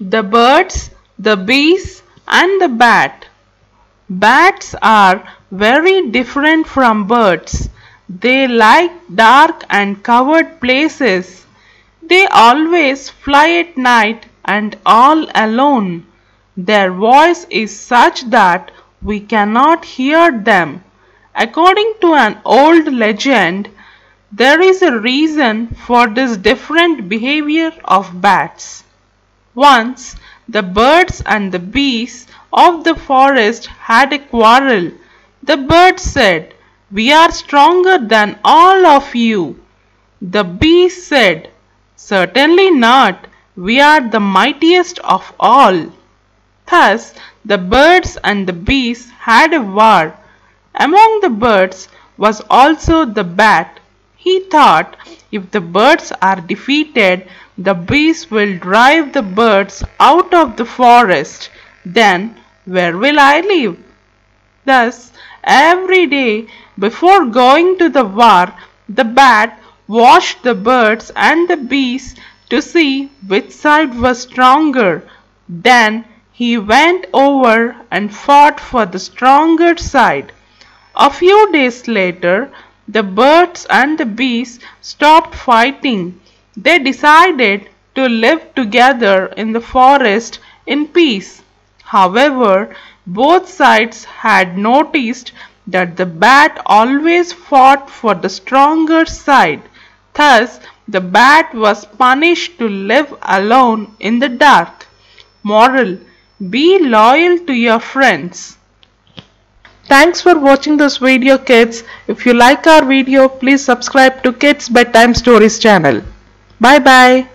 The birds, the beasts and the bat. Bats are very different from birds. They like dark and covered places. They always fly at night and all alone. Their voice is such that we cannot hear them. According to an old legend, there is a reason for this different behavior of bats. Once the birds and the bees of the forest had a quarrel. The birds said, We are stronger than all of you. The bees said, Certainly not. We are the mightiest of all. Thus the birds and the bees had a war. Among the birds was also the bat. He thought, if the birds are defeated, the bees will drive the birds out of the forest. Then where will I live? Thus, every day before going to the war, the bat watched the birds and the bees to see which side was stronger. Then he went over and fought for the stronger side. A few days later, the birds and the bees stopped fighting. They decided to live together in the forest in peace. However, both sides had noticed that the bat always fought for the stronger side. Thus, the bat was punished to live alone in the dark. Moral Be loyal to your friends. Thanks for watching this video kids. If you like our video, please subscribe to Kids Bedtime Stories channel. Bye bye.